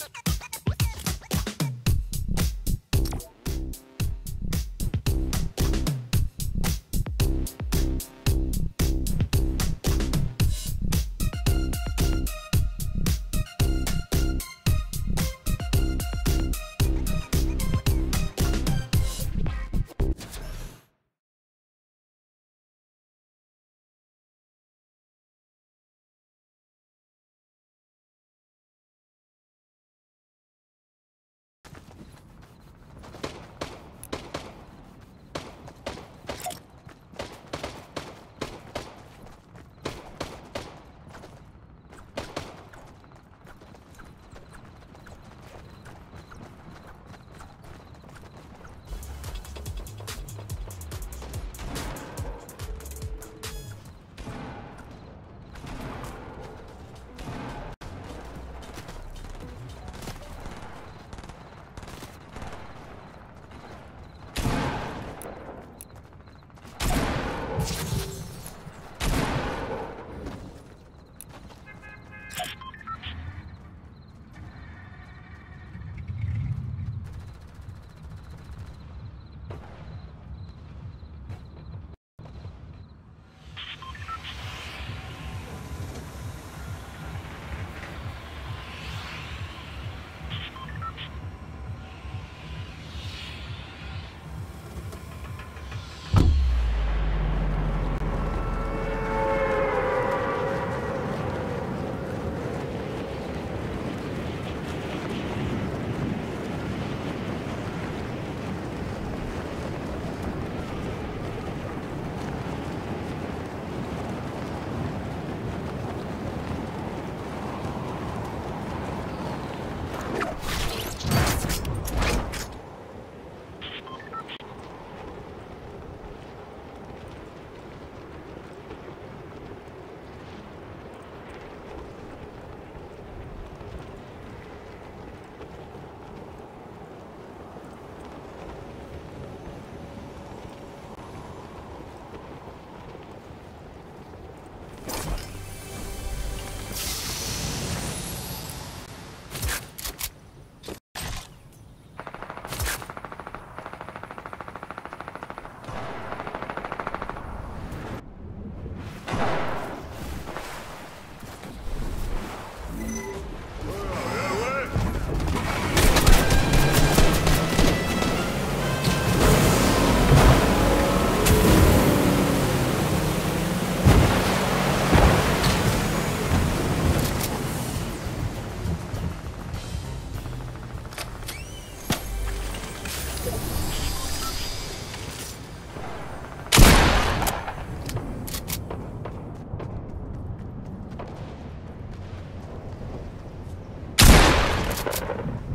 Ha ha ha! 何?